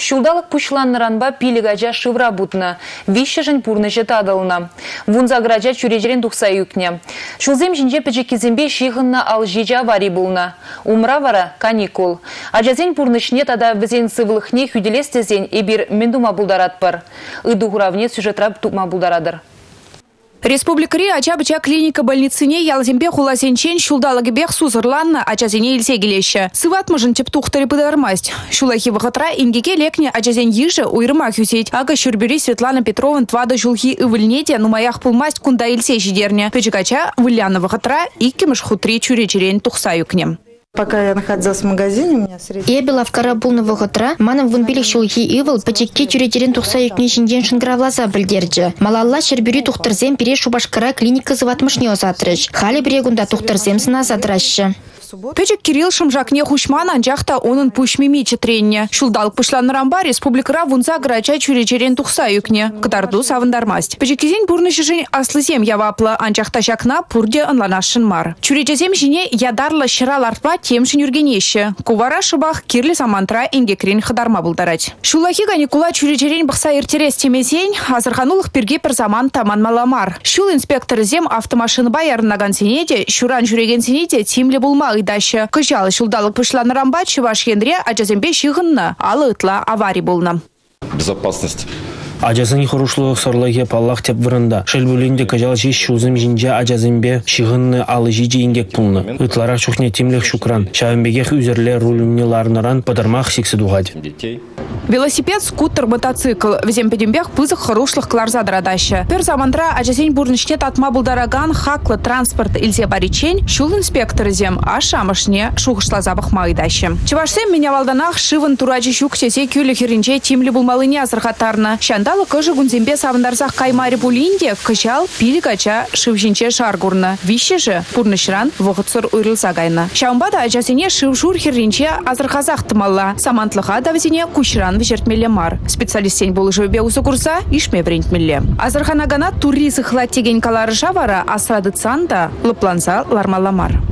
Шулдалық пушланныранба пилігажа шывра бутны, вишшыжын пурныжы тадылына. Вунзагража чурежерен тухса юкне. Шулзем жинже піжекезембе шиғынна ал жежа вари булна. Умра вара каникул. Ажазен пурнышне тада візен сывылықне хүделестезен эбір мендума булдарат бар. Ыдуғыравне сюжетрап тупма булдарадыр. Республикари ача-быча клиника больницыне ялзембе хуласенчен шулдалығы бех сузырланна ачазене илсе келеші. Сыватмыжын теп тухтары пыдармасть. Шулахи вахатра ингеке лекне ачазен ежі уйрыма хюсеть. Ага шүрбюри Светлана Петровын твада жулхи ывылнете нумаях пулмасть кунда илсе жидерне. Печекача выляна вахатра иккемыш хутри чуречерен тухса юкнем. Пока я находилась в магазине, у меня средств... Я была в карабулного ғытра, маным вынбелі шулхи ивыл, пачекке чуретерен тұқса юкне шинден шынгравлаза білдерді. Малалла шербюри тұқтырзем пере шубашкара клиника зыватмышне озатрыш. Хали брегунда тұқтырзем сына задрашы. Печек Кирилл Шамжакне хушман анжақта onun пушмими четренне. Шулдалық пушланырамба республикара вунза грача чуречерен тухса юкне. Кытарду савындармасть. Печекизен бурны шишин аслызем яваплы анжақта шакна пурде анланашын мар. Чуречезем жине ядарлы шыралартпа темшін юргенеші. Кувара шыбах кирлі самантра ингекрен хыдарма булдарать. Шулахи ганикула чуречерен бақса ертерес темезен, азырханулық перге бір заман таман маламар. Шул инспектор зем автомашины баярынаган сенеде, шуран жүреген сенеде темлі булма ыйдашы. Кыжалы шулдалық пышланырамба чываш ендре ажазембе шиғынны, алы ытла аварий болны. безопасность Ажасын хурушлы сорлыге паллах теп вырында. Шелбулинде кажал жиш шузым жинже ажазымбе шиғынны алы жиже ингек пулны. Ытлара чухне тимлех шукран. Шавымбегех үзерле рулюмне ларныран подырмах сиксы дугать. детей Велосипед, скутер, мотоцикл. Везем педембех пызық хорошлых кларза дырадаща. Пер замандра ажазень бурнышне татма булдараган хаклы транспорт илзе баричень, шул инспектор зем, а шамышне шухышла забах майдаща. Чевашсем меня валданах шивын тураджи щук сесе кюлі херінче тимлі булмалыне азырхатарна. Шандалы кыжы гунзембе савындарзах каймари булинде, кычал пили кача шивжинче шаргурна. Вище же пурнышран вғытсыр уйрылса гайна. Шаумбада ажазине шившур херінче азырхазах тымалла. Самантлыға давзине кушран вешертмелле мар. Специалист сень болы жөбе усы курса ишме брендмелле. Азырханагана туризы хлаттеген калары жавара асрадыцан да лыпланса лармаламар.